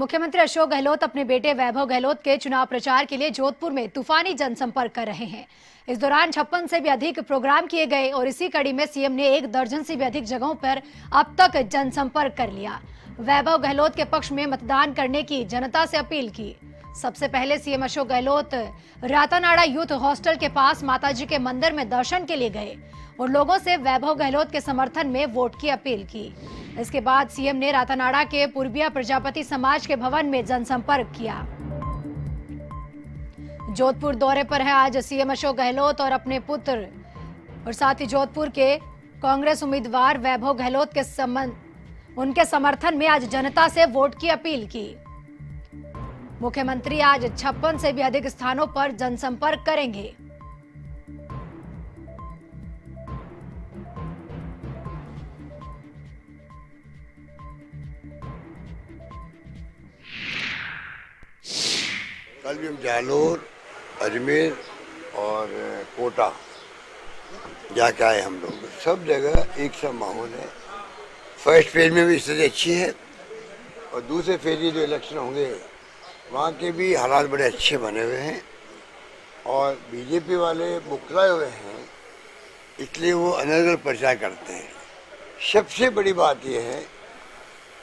मुख्यमंत्री अशोक गहलोत अपने बेटे वैभव गहलोत के चुनाव प्रचार के लिए जोधपुर में तूफानी जनसंपर्क कर रहे हैं। इस दौरान छप्पन से भी अधिक प्रोग्राम किए गए और इसी कड़ी में सीएम ने एक दर्जन से भी अधिक जगहों पर अब तक जनसंपर्क कर लिया। वैभव गहलोत के पक्ष में मतदान करने की जनता से अपील की। सबसे पहले CM Ashok Gehlot Ratanada youth hostel के पास माताजी के मंदिर में दर्शन के लिए गए और लोगों से वैभव गहलोत के समर्थन में वोट की अपील की। इसके बाद सीएम ने रातानाड़ा के पूर्विया प्रजापति समाज के भवन में जनसंपर्क किया। जोधपुर दौरे पर है आज सीएम अशोक गहलोत और अपने पुत्र और साथ ही जोधपुर के कांग्रेस उम्मीदवार वैभव गहलोत के संबंध उनके समर्थन में आज जनता से वोट की अपील की। मुख्यमंत्री आज छप्पन से भी अधिक स्थानों पर जनसंपर्क करेंगे। हम जालोर, अजमेर और कोटा। जाके आए हम लोग। सब जगह एक सा माहौल है। फ़र्स्ट फ़ेज़ में भी स्थिति अच्छी है और दूसरे फ़ेज़ में जो इलेक्शन होंगे, वहाँ के भी हालात बड़े अच्छे बने हुए हैं और बीजेपी वाले बुकलाए हुए हैं, इसलिए वो अनर्गल प्रचार करते हैं। सबसे बड़ी बात यह है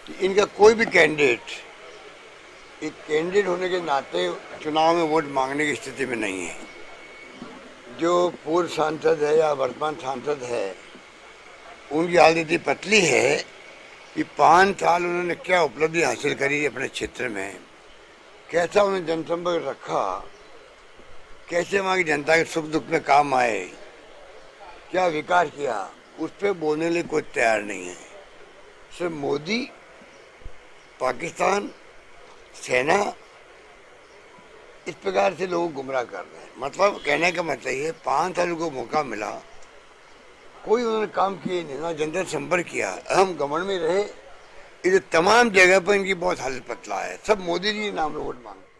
कि इनका कोई भी कैंडिडेट एक कैंडिडेट होने के नाते चुनाव में वोट मांगने की स्थिति में नहीं है। जो पूर्व सांसद है या वर्तमान सांसद है, उनकी हालत इतनी पतली है कि पाँच साल उन्होंने क्या उपलब्धि हासिल करी अपने क्षेत्र में, कैसा उन्होंने जनसंपर्क रखा, कैसे वहाँ की जनता के सुख दुख में काम आए, क्या विकास किया, उस पर बोलने लिए कोई तैयार नहीं है। सिर्फ़ मोदी, पाकिस्तान सेना इस प्रकार से लोग गुमराह कर रहे हैं। मतलब कहने का मतलब ये पाँच साल को मौका मिला, कोई उन्होंने काम किए नहीं ना जनता संपर्क किया हम गवर्नमेंट में रहे, इधर तमाम जगह पर इनकी बहुत हालत पतला है। सब मोदी जी नाम वोट मांगते